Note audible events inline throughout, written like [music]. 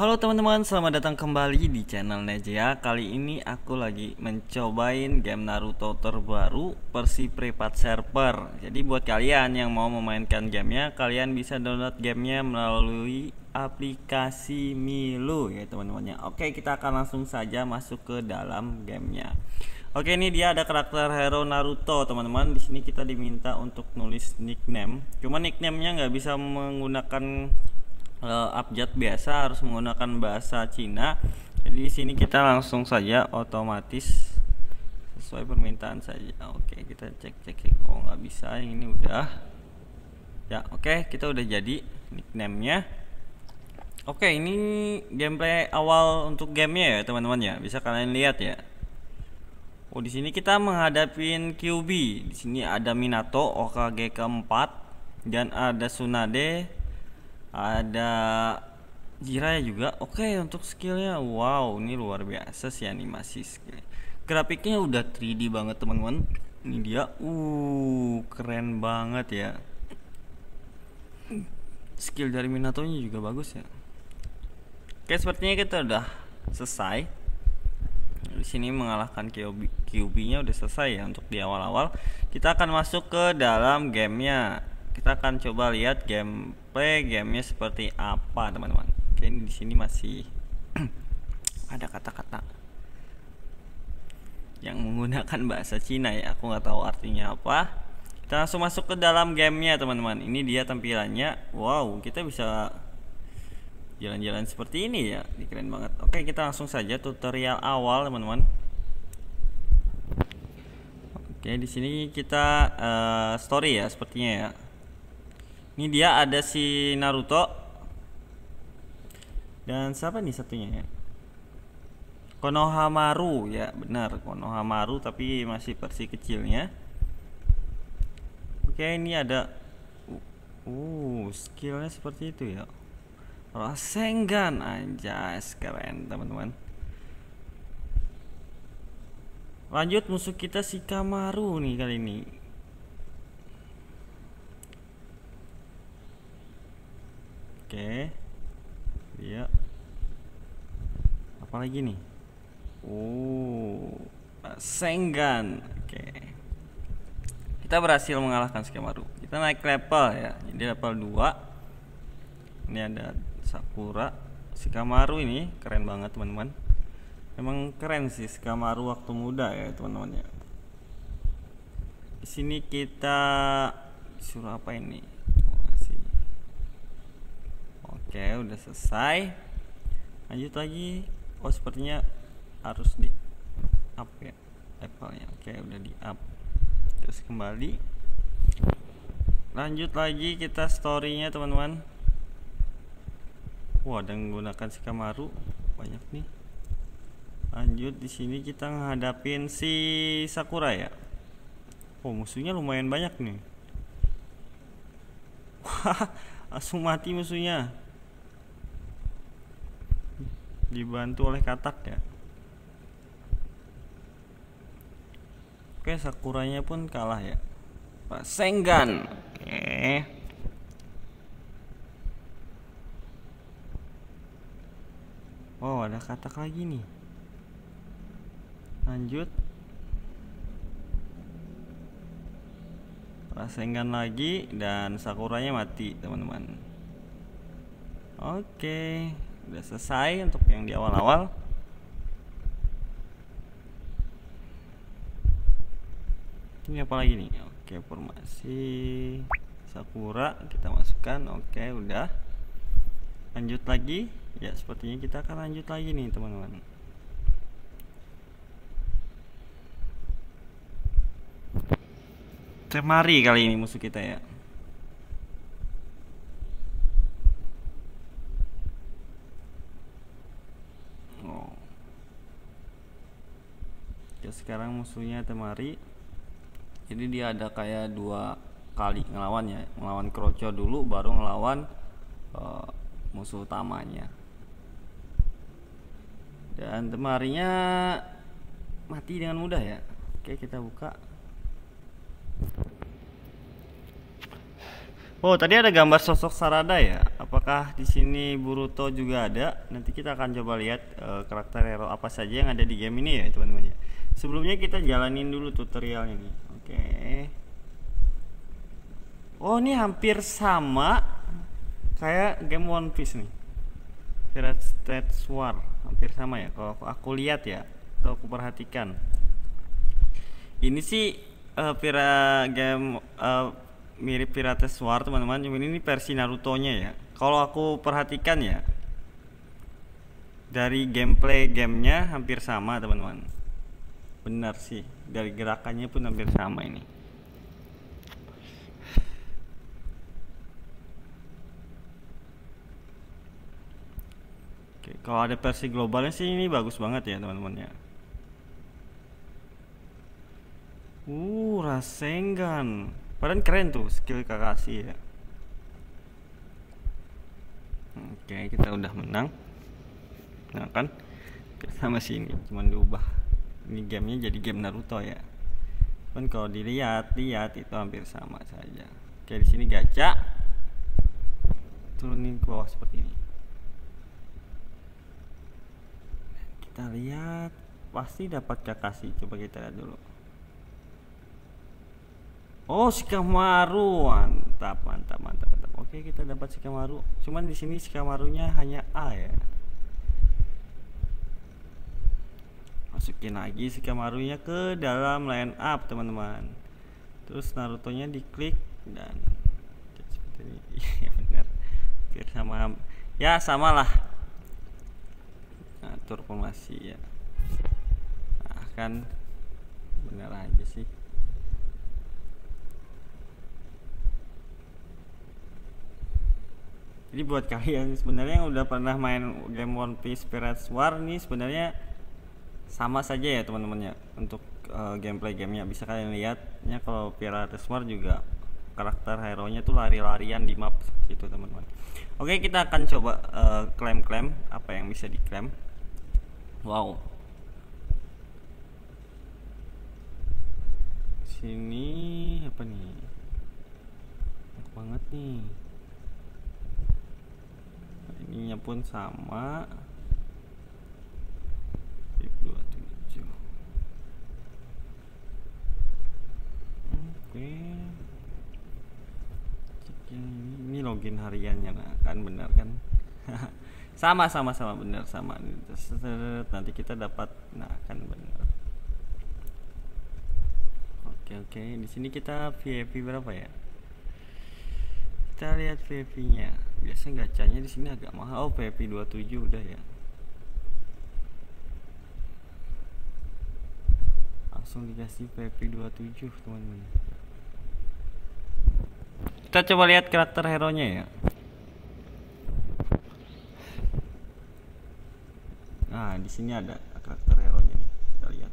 Halo teman-teman, selamat datang kembali di channel Neja. Kali ini aku lagi mencobain game Naruto terbaru versi Privat Server. Jadi buat kalian yang mau memainkan gamenya, kalian bisa download gamenya melalui aplikasi Milu ya teman-teman ya. Oke, kita akan langsung saja masuk ke dalam gamenya. Oke, ini dia ada karakter hero Naruto teman-teman. Di sini kita diminta untuk nulis nickname. Cuma nicknamenya nggak bisa menggunakan uh, abjad biasa harus menggunakan bahasa Cina. Jadi di sini kita langsung saja otomatis sesuai permintaan saja. Oke, kita cek cek. Oh nggak bisa, yang ini udah. Ya oke, kita udah jadi nicknamenya. Oke, ini gameplay awal untuk gamenya ya teman-teman ya. Bisa kalian lihat ya. Oh di sini kita menghadapin QB. Di sini ada Minato OKG keempat dan ada Tsunade ada Jiraya juga. Oke okay, untuk skillnya wow ini luar biasa sih animasi skill. Grafiknya udah 3D banget teman-teman. Ini dia. Uh keren banget ya. Skill dari Minato nya juga bagus ya. Oke sepertinya kita udah selesai. Di sini mengalahkan QB, QB nya udah selesai ya untuk di awal-awal. Kita akan masuk ke dalam gamenya kita akan coba lihat gameplay gamenya seperti apa teman-teman. Oke ini di sini masih [clears throat] ada kata-kata yang menggunakan bahasa Cina ya. Aku nggak tahu artinya apa. Kita langsung masuk ke dalam gamenya teman-teman. Ini dia tampilannya. Wow kita bisa jalan-jalan seperti ini ya. Ini keren banget. Oke kita langsung saja tutorial awal teman-teman. Oke di sini kita uh, story ya sepertinya ya ini dia ada si Naruto. Dan siapa nih satunya ya? Konohamaru ya, benar Konohamaru tapi masih versi kecilnya. Oke, ini ada uh, skillnya seperti itu ya. Rasengan anjas keren teman-teman. Lanjut musuh kita si Kamaru nih kali ini. Oke. Iya. Apalagi nih? Oh, Senggan. Oke. Kita berhasil mengalahkan Skemaru. Kita naik level ya. Jadi level 2. Ini ada Sakura. Shikamaru ini keren banget teman-teman. Emang keren sih Shikamaru waktu muda ya teman-teman ya. Di sini kita suruh apa ini? Oke udah selesai. Lanjut lagi. Oh sepertinya harus di up ya levelnya. Oke udah di up. Terus kembali. Lanjut lagi kita storynya teman-teman. Wah ada menggunakan si Kamaru banyak nih. Lanjut di sini kita menghadapin si Sakura ya. Oh musuhnya lumayan banyak nih. [laughs] Wah langsung mati musuhnya dibantu oleh katak ya? Oke sakuranya pun kalah ya. Pak Senggan. Oke oh ada katak lagi nih. Lanjut. Rasengan lagi dan sakuranya mati teman-teman. Oke udah selesai untuk yang di awal-awal. Ini apa lagi nih? Oke formasi. Sakura kita masukkan. Oke udah. Lanjut lagi. Ya sepertinya kita akan lanjut lagi nih teman-teman. Temari kali ini musuh kita ya sekarang musuhnya Temari jadi dia ada kayak dua kali ngelawan ya ngelawan Kroco dulu baru ngelawan uh, musuh utamanya dan Temarinya mati dengan mudah ya oke kita buka Oh, tadi ada gambar sosok Sarada ya. Apakah di sini Boruto juga ada? Nanti kita akan coba lihat uh, karakter hero apa saja yang ada di game ini ya, teman-teman ya. Sebelumnya kita jalanin dulu tutorialnya nih. Oke. Okay. Oh, ini hampir sama kayak game One Piece nih. Pirate State War hampir sama ya. Kalau aku lihat ya, atau aku perhatikan. Ini sih uh, pira game uh, mirip Pirates War teman-teman cuma ini versi Naruto nya ya kalau aku perhatikan ya dari gameplay gamenya hampir sama teman-teman benar sih dari gerakannya pun hampir sama ini Oke, kalau ada versi globalnya sih ini bagus banget ya teman-teman ya Uh, Rasengan Padahal keren tuh skill Kakashi ya. Oke, kita udah menang. Nah kan sama sini cuman diubah. Ini gamenya jadi game Naruto ya. Kan kalau dilihat, lihat itu hampir sama saja. Oke, di sini gacha. Turunin ke bawah seperti ini. Kita lihat pasti dapat Kakashi. Coba kita lihat dulu. Oh, Shikamaru. Mantap, mantap, mantap, mantap. Oke, kita dapat Shikamaru. Cuman di sini Shikamarunya hanya A ya. Masukin lagi Shikamarunya ke dalam line up, teman-teman. Terus Naruto-nya diklik dan seperti ini. [laughs] Iya benar. Hampir sama ya samalah. Atur formasi ya. Nah, kan benar aja sih. jadi buat kalian sebenarnya yang udah pernah main game One Piece Pirates War nih sebenarnya sama saja ya teman-teman ya untuk uh, gameplay gamenya. Bisa kalian lihatnya kalau Pirates War juga karakter hero nya tuh lari-larian di map seperti teman-teman. Oke kita akan coba uh, klaim-klaim apa yang bisa diklaim. Wow. Sini apa nih? Banget nih. Ininya pun sama tip 27 oke cek yang ini ini login hariannya nah kan benar kan? [laughs] Sama sama sama benar sama. Nanti kita dapat nah kan benar. Oke oke. Di sini kita VIP berapa ya? Kita lihat VIP nya biasanya gacanya di sini agak mahal. Oh PP 27 udah ya. Langsung dikasih PP 27 teman-teman kita coba lihat karakter hero nya ya. Nah di sini ada karakter hero nya nih. Kita lihat.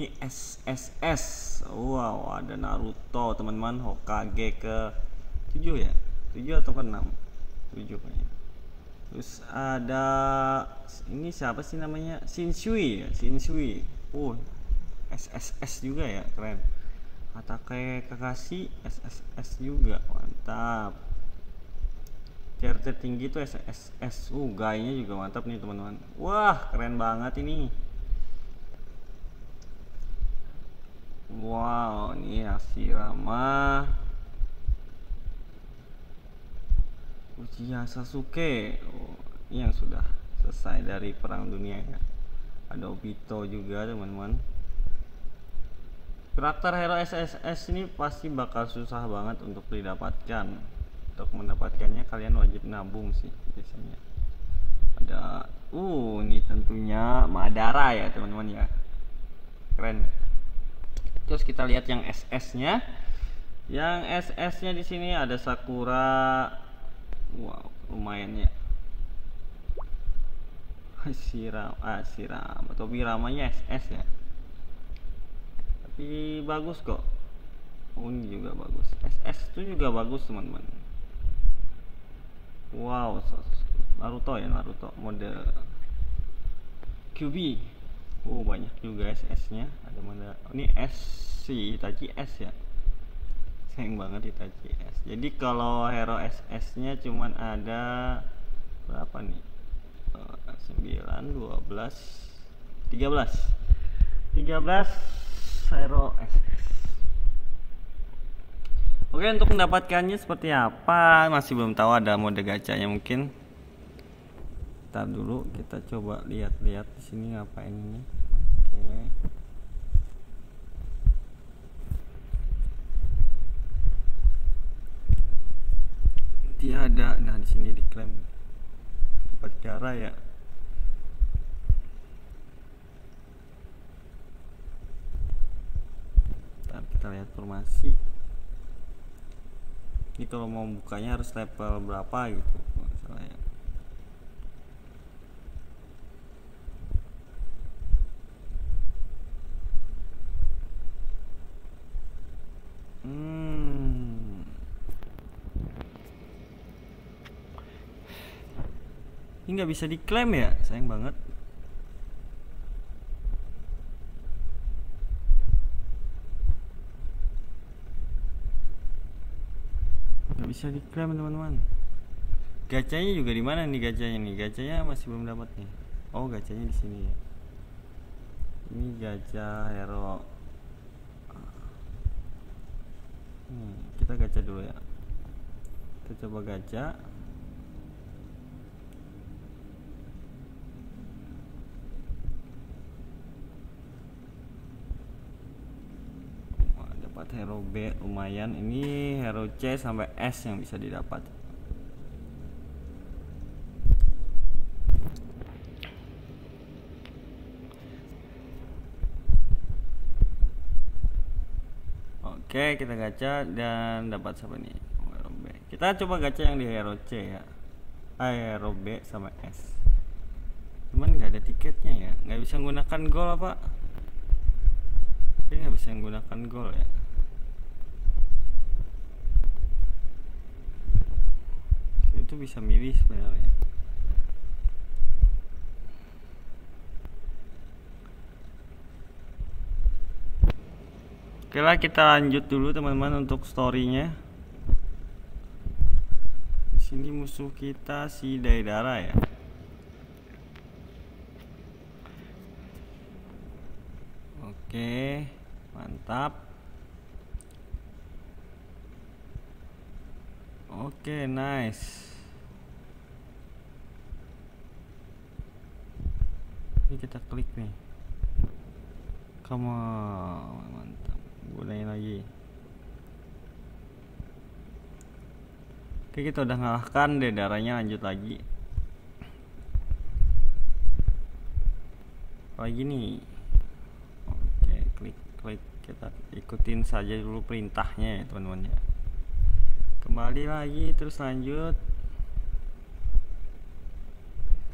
Ini SSS wow ada Naruto teman-teman. Hokage ke 7 ya? 7 atau ke 6 7 kayaknya. Terus ada ini siapa sih namanya? Shinshui ya? Shinshui oh SSS juga ya keren Atake Kakashi SSS juga mantap. Tier tertinggi itu SSS uh gayanya juga mantap nih teman-teman. Wah keren banget ini. Wow ini Hashirama Uchiha Sasuke. Oh, ini yang sudah selesai dari perang dunia ya. Ada Obito juga teman-teman karakter hero SSS ini pasti bakal susah banget untuk didapatkan. Untuk mendapatkannya kalian wajib nabung sih biasanya. Ada uh ini tentunya Madara ya teman-teman ya. Keren. Terus kita lihat yang SS nya yang SS nya di sini ada Sakura. Wow lumayan ya. [laughs] Siram ah siram atau biramanya SS ya bagus kok. Oh, Un juga bagus. SS itu juga bagus teman-teman. Wow Naruto ya Naruto. Model QB Oh banyak juga SS nya ada model oh, ini SC Itachi S ya? Sayang banget Itachi S. Jadi kalau hero SS nya cuman ada berapa nih? 9 12 13 13 Zero SS. Oke untuk mendapatkannya seperti apa masih belum tahu ada mode gacanya mungkin. Kita dulu kita coba lihat-lihat di sini ngapain ini. Oke. Dia ada nah di sini diklaim dapat cara ya. Kita lihat formasi. Ini kalau mau bukanya harus level berapa gitu masalahnya hmm. Nggak bisa diklaim ya sayang banget nggak bisa diklaim teman-teman. Gacanya juga di mana nih gacanya nih? Gacanya masih belum dapat nih. Oh gacanya di sini ya. Ini gacha hero. Hmm, kita gacha dulu ya. Kita coba gacha Wah, dapat hero B lumayan. Ini hero C sampai S yang bisa didapat. Oke kita gacha dan dapat siapa nih? Hero B. Kita coba gacha yang di hero C ya. Ah, hero B sama S. Cuman nggak ada tiketnya ya. Nggak bisa menggunakan gol apa? Ini nggak bisa menggunakan gol ya itu bisa milih sebenarnya Oke lah kita lanjut dulu teman-teman untuk storynya. Di sini musuh kita si Daidara ya. Oke, mantap. Oke, nice. Ini kita klik nih. Come on, mantap. Gunain lagi. Oke, kita udah ngalahkan deh darahnya lanjut lagi. Lagi nih. Oke, klik klik kita ikutin saja dulu perintahnya ya, teman-teman ya. Kembali lagi terus lanjut.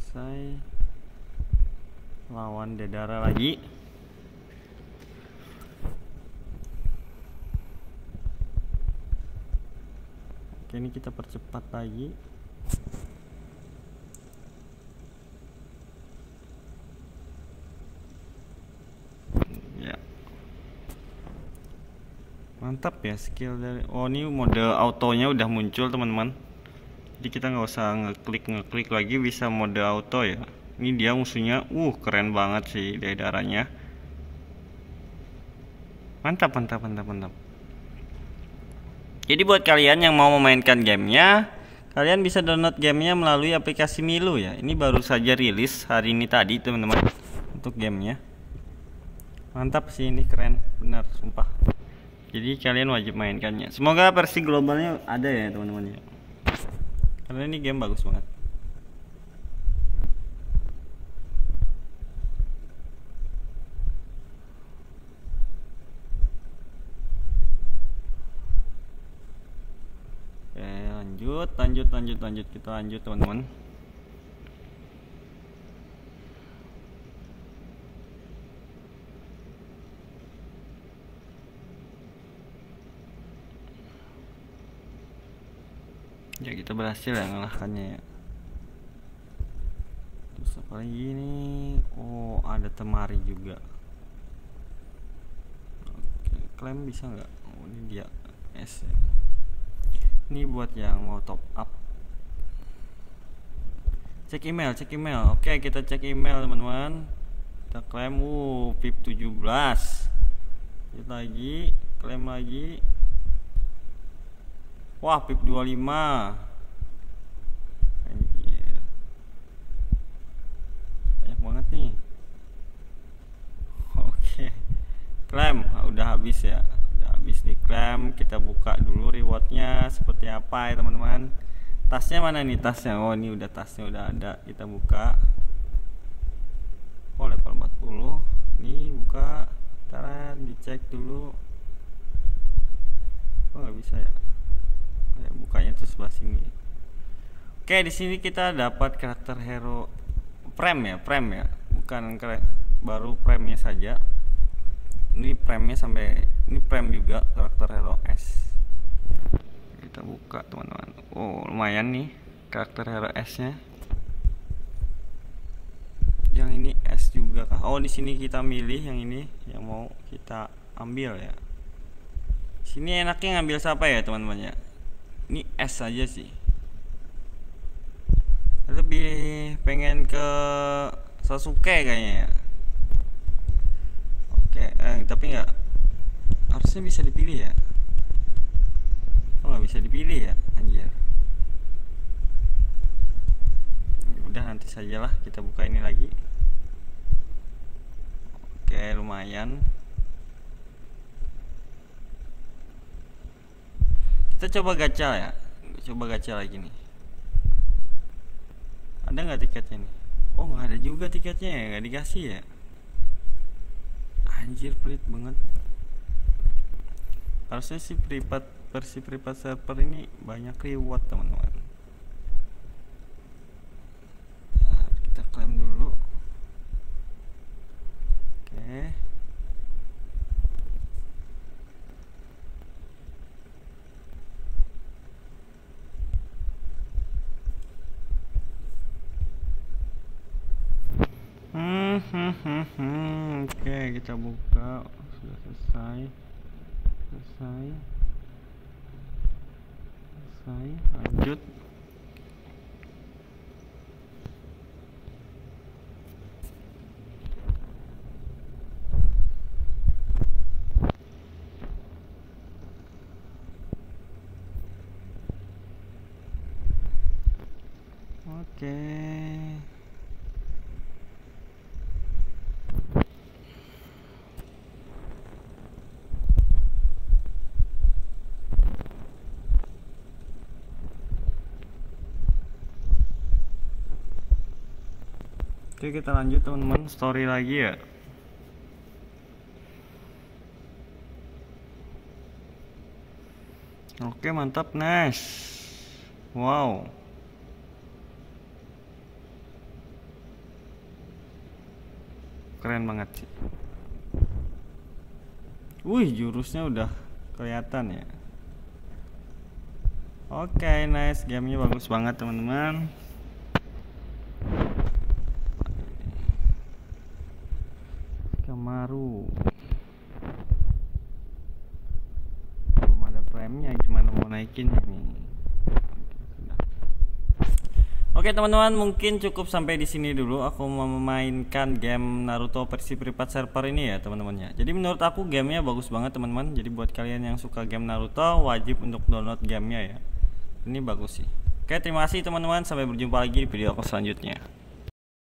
Selesai. Lawan Dedara lagi. Oke, ini kita percepat lagi. Ya. Mantap ya skill dari Oh, ini mode autonya udah muncul, teman-teman. Jadi kita nggak usah ngeklik ngeklik lagi bisa mode auto ya. Ini dia musuhnya. Uh, keren banget sih dari darahnya. Mantap, mantap, mantap, mantap. Jadi buat kalian yang mau memainkan gamenya, kalian bisa download gamenya melalui aplikasi Milu ya. Ini baru saja rilis hari ini tadi teman-teman untuk gamenya. Mantap sih ini keren, benar sumpah. Jadi kalian wajib mainkannya. Semoga versi globalnya ada ya teman-teman ya. Karena ini game bagus banget. Oke, lanjut, lanjut. Kita lanjut, teman-teman. Ya, kita berhasil ya ngalahkannya ya. Terus apa lagi nih? Oh, ada temari juga. Oke, klaim bisa nggak? Oh, ini dia. S ini buat yang mau top up cek email cek email. Oke kita cek email teman-teman. Kita klaim uh VIP 17 kita lagi klaim lagi. Wah VIP 25 Anjir. banyak banget nih. [laughs] Oke. Klaim. Ah, udah habis ya. Udah habis diklaim. Kita buka dulu rewardnya. Seperti apa ya teman-teman tasnya mana nih? Tasnya. Oh ini udah tasnya udah ada. Kita buka. Oh level 40 ini buka. Ntar dicek dulu. Oh nggak bisa ya? Ya bukanya tuh sebelah sini. Oke di sini kita dapat karakter hero prem ya? Prem ya? Bukan baru premnya saja. Ini premnya sampai ini prem juga karakter hero S kita buka teman-teman. Oh lumayan nih karakter hero S nya yang ini S juga kah? Oh di sini kita milih yang ini yang mau kita ambil ya. Sini enaknya ngambil siapa ya teman-teman ya? Ini S aja sih. Lebih pengen ke Sasuke kayaknya ya. Oke eh, tapi nggak. Harusnya bisa dipilih ya oh nggak bisa dipilih ya anjir. Udah nanti sajalah kita buka ini lagi. Oke lumayan. Kita coba gacha ya. Coba gacha lagi nih. Ada nggak tiketnya nih? Oh nggak ada juga tiketnya ya nggak dikasih ya? Anjir pelit banget. Harusnya sih privat versi privat server ini banyak reward teman-teman kita klaim dulu oke Hmm, hmm, hmm, hmm. Oke, kita buka. Sudah selesai. Selesai. Selesai. Lanjut. Oke. Oke kita lanjut teman-teman. Story lagi ya. Oke mantap. Nice. Wow. Keren banget sih. Wih jurusnya udah kelihatan ya. Oke nice. Gamenya bagus banget teman-teman Kamaru belum ada premnya gimana mau naikin ini Oke teman-teman mungkin cukup sampai di sini dulu. Aku memainkan game Naruto versi privat server ini ya teman-teman ya. Jadi menurut aku gamenya bagus banget teman-teman. Jadi buat kalian yang suka game Naruto wajib untuk download gamenya ya. Ini bagus sih. Oke terima kasih teman-teman. Sampai berjumpa lagi di video aku selanjutnya